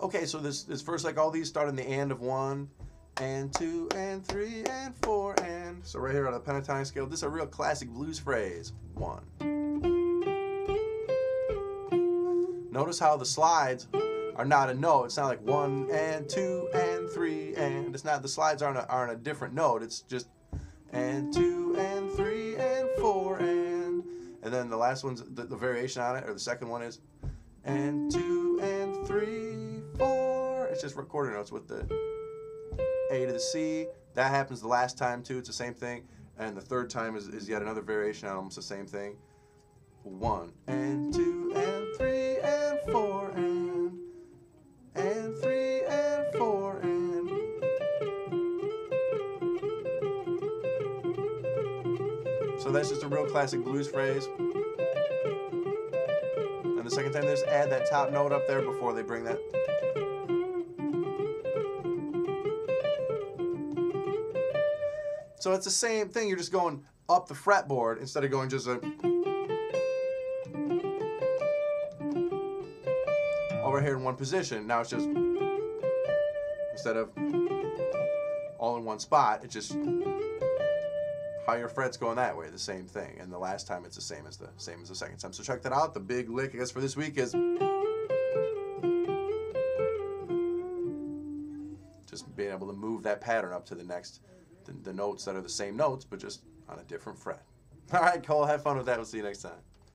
Okay, so this this first like all these start in the and of one, and two, and three, and four, and so right here on the pentatonic scale, this is a real classic blues phrase. One. Notice how the slides are not a note. It's not like one and two and three and it's not the slides aren't a, are on a different note. It's just and two and three and four and and then the last one's the, the variation on it or the second one is and two and three just quarter notes with the A to the C. That happens the last time too. It's the same thing. And the third time is, is yet another variation on almost the same thing. One and two and three and four and and three and four and so that's just a real classic blues phrase. And the second time, they just add that top note up there before they bring that. So it's the same thing. You're just going up the fretboard instead of going just a. over here in one position. Now it's just instead of all in one spot, it's just higher frets going that way, the same thing. And the last time it's the same as the same as the second time. So check that out. The big lick, I guess, for this week is just being able to move that pattern up to the next the, the notes that are the same notes, but just on a different fret. All right, Cole, have fun with that. We'll see you next time.